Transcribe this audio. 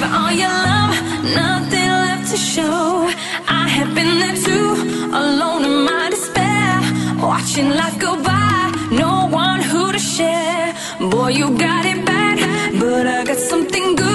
gave all your love, nothing left to show. I have been there too, alone in my despair, watching life go by, no one who to share. Boy, you got it bad, but I got something good.